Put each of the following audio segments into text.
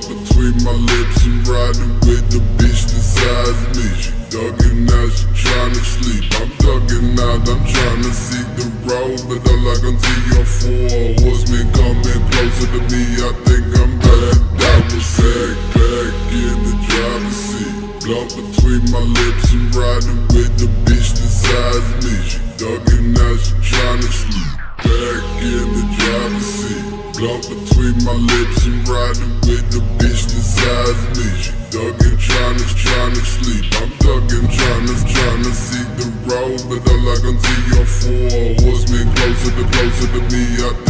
Between my lips and riding with the bitch that size me. She ducking out, she tryna sleep. I'm ducking out, I'm tryna see the road, but all I can see are four horsemen coming closer to me. I think I'm to die. Was sag back in the driver's seat. Glock between my lips and riding with the bitch that size me. She ducking out, she tryna sleep. Back in the driver's seat. Glock between my lips and riding with the bitch that size me. She ducking, tryna, tryna sleep. I'm ducking, tryna, tryna see the road, but all I can see are four horsemen closer to closer to me. I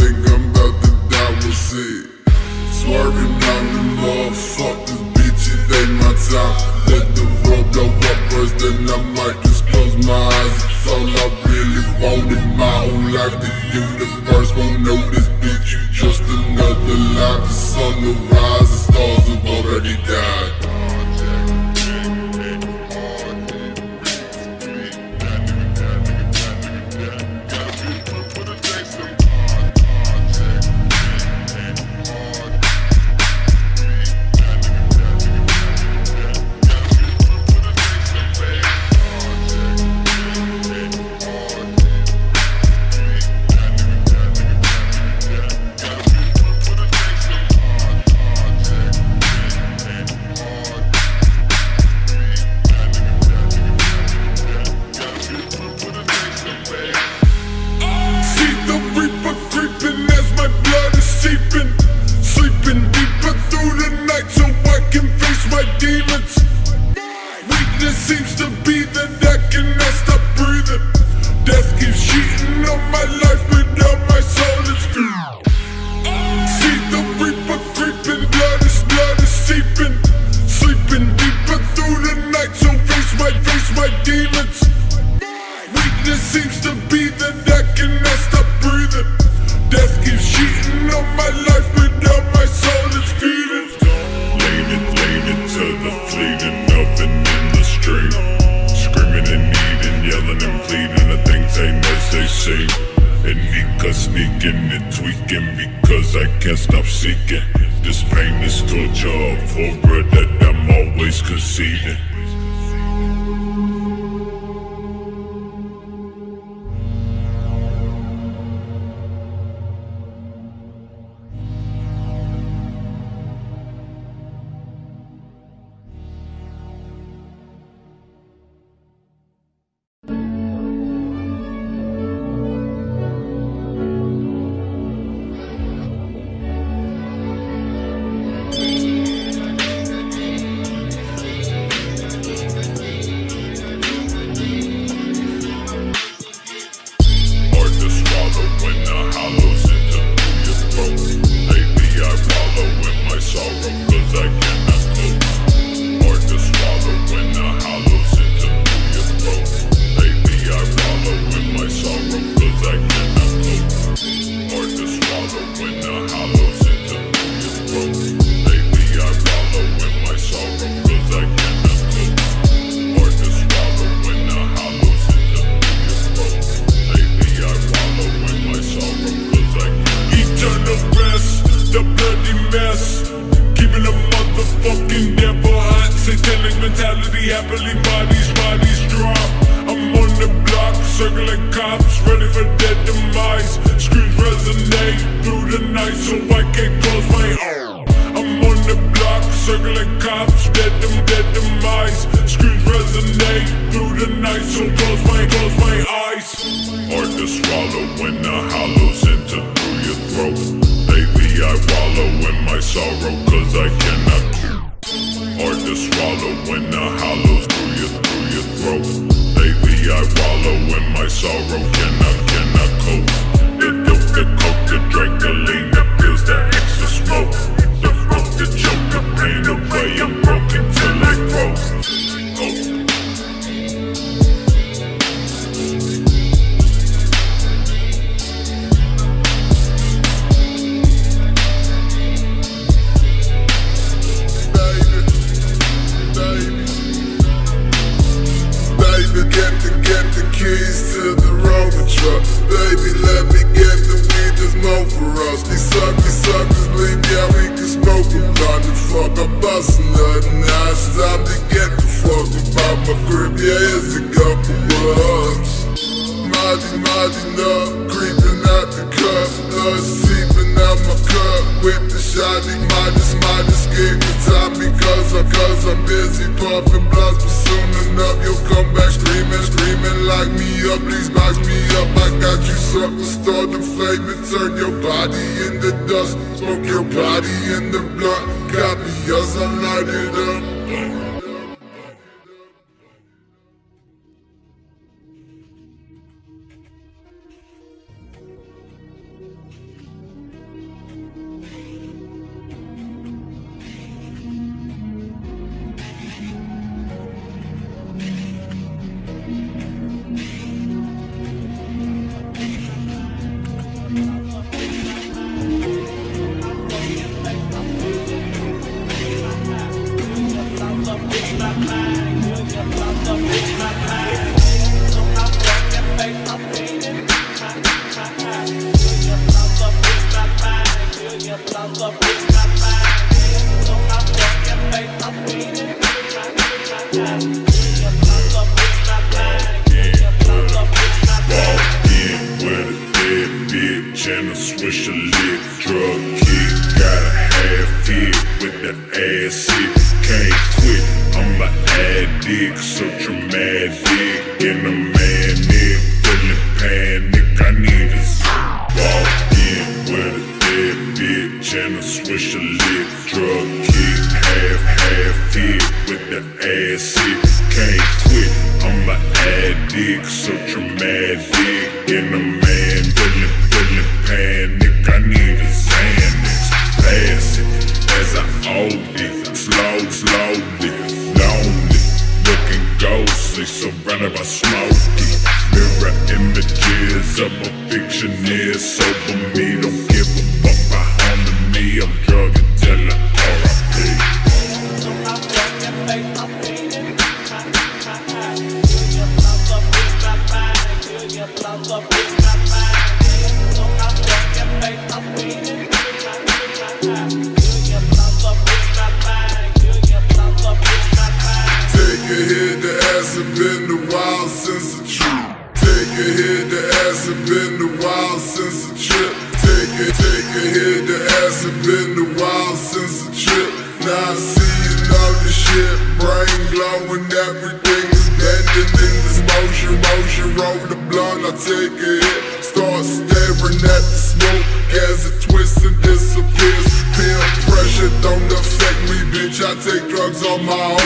always happily bodies, bodies drop. I'm on the block, circling cops Ready for dead demise. Screams resonate through the night So I can't close my eyes. I'm on the block, circling cops Dead them, dead demise. Screams resonate through the night So close my, close my eyes. Hard to swallow when the hollows enter through your throat. Lately I wallow in my sorrow Yeah, it's a couple bucks. Mighty, mighty nut, creeping out the cup. Blood seeping out my cup. With the shotty, mighty, mighty, skate the top because, I, cause I'm busy puffing blunts. But soon enough, you'll come back screaming, screaming, lock me up, please box me up. I got you something, start the flame and turn your body into dust. Smoke your body in the blunt. Got me as I light it up. Swish a and a swish a lit drug kick. Half, half hit with the acid. Can't quit, I'm an addict, so dramatic. And a man feeling panic, I need a Xanax. Pass it as I hold it, slow, slowly, lonely, looking ghostly, surrounded by smoky. Mirror images of a fictionist over a hit, the ass have been a while since a trip. Take a, take a hit, the ass have been a while since a trip. Now I see know the shit, brain glowing, everything is bending in this motion, motion. Roll the blunt, I take a hit, start staring at the smoke as it twists and disappears. Peer pressure don't affect me, bitch. I take drugs on my own.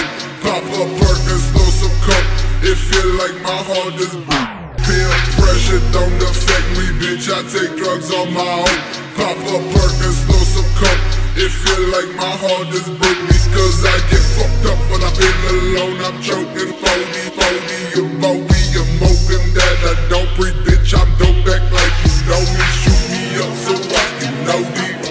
Feel like my heart is broke because I get fucked up when I feel alone. I'm choking 40, 40, a Bowie, a moping that I don't breathe, bitch. I'm dope back like you know me. Shoot me up so I can know thee.